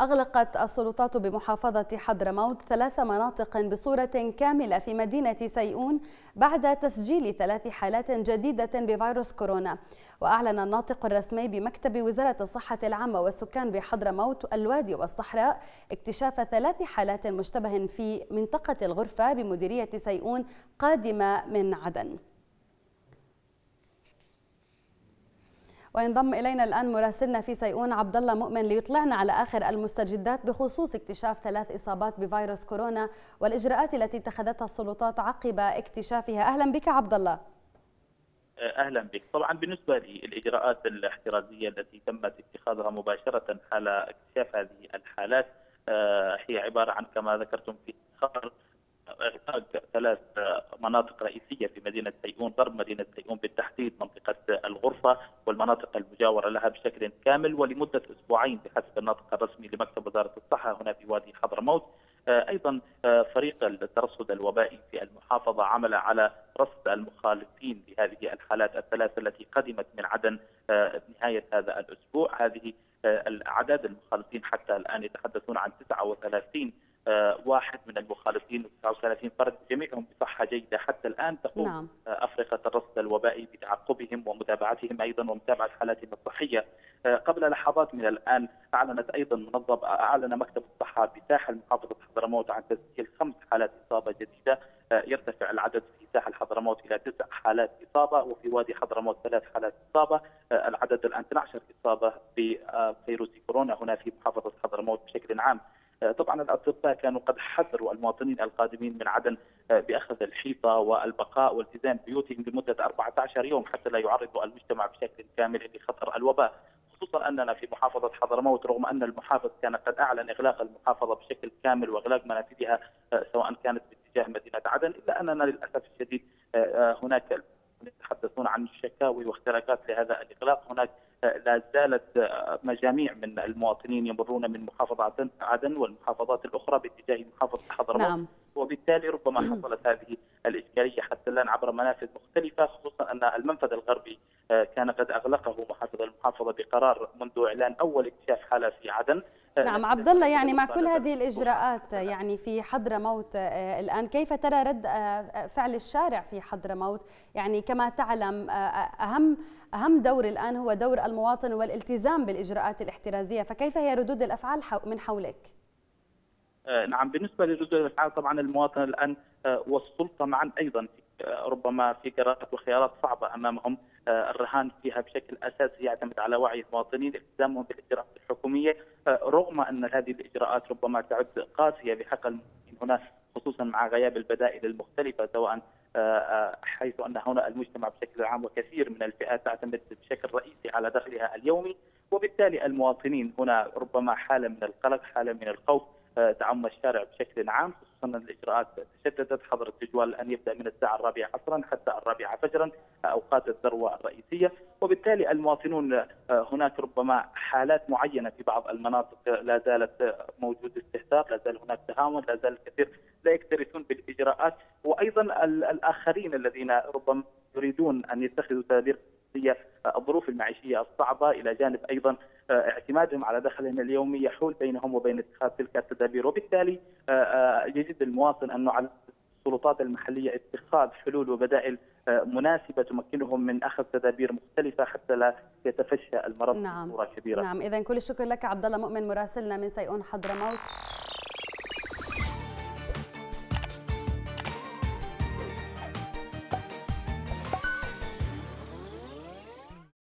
أغلقت السلطات بمحافظة حضرموت ثلاث مناطق بصورة كاملة في مدينة سيئون بعد تسجيل ثلاث حالات جديدة بفيروس كورونا. وأعلن الناطق الرسمي بمكتب وزارة الصحة العامة والسكان بحضرموت الوادي والصحراء اكتشاف ثلاث حالات مشتبه في منطقة الغرفة بمديرية سيئون قادمة من عدن. وينضم إلينا الآن مراسلنا في سيئون عبد الله مؤمن ليطلعنا على آخر المستجدات بخصوص اكتشاف ثلاث إصابات بفيروس كورونا والإجراءات التي اتخذتها السلطات عقب اكتشافها. أهلا بك عبد الله أهلا بك. طبعا بالنسبة للإجراءات الاحترازية التي تمت اتخاذها مباشرة حال اكتشاف هذه الحالات آه، هي عبارة عن كما ذكرتم في اغلاق ثلاث مناطق رئيسية في مدينة سيئون غرب مدينة سيئون بالتحديد. والمناطق المجاورة لها بشكل كامل ولمدة أسبوعين بحسب الناطق الرسمي لمكتب وزارة الصحة هنا في وادي حضرموت. آه، أيضا آه، فريق الترصد الوبائي في المحافظة عمل على رصد المخالفين لهذه الحالات الثلاث التي قدمت من عدن آه، نهاية هذا الأسبوع. هذه الأعداد المخالفين حتى الآن يتحدثون عن 39 واحد من المخالفين 39 فرد جميعهم بصحة جيدة. حتى الآن تقوم نعم. افرقه الرصد الوبائي بتعقبهم ومتابعتهم أيضا ومتابعة حالاتهم الصحية. قبل لحظات من الآن أعلنت أيضا منظم أعلن مكتب الصحة بساحل محافظه حضرموت عن تسجيل خمس حالات إصابة جديدة. يرتفع العدد في ساحل حضرموت إلى تسع حالات إصابة وفي وادي حضرموت ثلاث حالات إصابة. العدد الآن 12 إصابة بفيروس كورونا هنا في محافظة حضرموت بشكل عام. طبعا الأطباء كانوا قد حذروا المواطنين القادمين من عدن بأخذ الحيطة والبقاء والتزام بيوتهم لمدة 14 يوم حتى لا يعرضوا المجتمع بشكل كامل لخطر الوباء خصوصا أننا في محافظة حضرموت رغم أن المحافظ كان قد أعلن إغلاق المحافظة بشكل كامل وإغلاق منافذها آه، سواء كانت باتجاه مدينة عدن إلا أننا للأسف الشديد آه، آه، هناك يتحدثون عن شكاوي واختراقات لهذا الإغلاق. هناك لا زالت مجاميع من المواطنين يمرون من محافظة عدن والمحافظات الأخرى باتجاه محافظة حضرموت. نعم. وبالتالي ربما حصلت هذه الإشكالية حتى الآن عبر منافذ مختلفة خصوصا أن المنفذ الغربي كان قد أغلقه محافظ المحافظة بقرار منذ إعلان أول اكتشاف حالة في عدن. نعم عبد الله يعني مع كل هذه الإجراءات يعني في حضرموت آه، الآن كيف ترى رد آه، فعل الشارع في حضرموت يعني كما تعلم آه، أهم أهم دور الآن هو دور المواطن والالتزام بالإجراءات الاحترازية فكيف هي ردود الأفعال من حولك؟ نعم بالنسبة لردود الأفعال طبعا المواطن الآن والسلطة معا أيضا ربما في قرارات وخيارات صعبة أمامهم. آه، الرهان فيها بشكل أساسي يعتمد على وعي المواطنين التزامهم بالاجراءات الحكومية. آه، رغم أن هذه الإجراءات ربما تعد قاسية بحق المواطنين هنا خصوصا مع غياب البدائل المختلفة سواء آه، حيث أن هنا المجتمع بشكل عام وكثير من الفئات تعتمد بشكل رئيسي على دخلها اليومي. وبالتالي المواطنين هنا ربما حالة من القلق حالة من الخوف تعم الشارع بشكل عام خصوصا الإجراءات تشددت حظر التجوال الان يبدأ من الساعة الرابعة عصرا حتى الرابعة فجرا. اوقات الذروة الرئيسية وبالتالي المواطنون آه، هناك ربما حالات معينة في بعض المناطق لا زالت موجود استهتار لا زال هناك تهاون لا زال الكثير لا يكترثون بالإجراءات. وأيضا الآخرين الذين ربما يريدون أن يتخذوا تدابير الظروف المعيشية الصعبة. إلى جانب أيضا آه، اعتمادهم على دخلهم اليومي يحول بينهم وبين اتخاذ تلك التدابير. وبالتالي آه، آه، يجد المواطن انه على السلطات المحلية اتخاذ حلول وبدائل مناسبة تمكنهم من أخذ تدابير مختلفة حتى لا يتفشى المرض نعم. بصورة كبيرة. نعم اذا كل الشكر لك عبد الله مؤمن مراسلنا من سيئون حضرموت.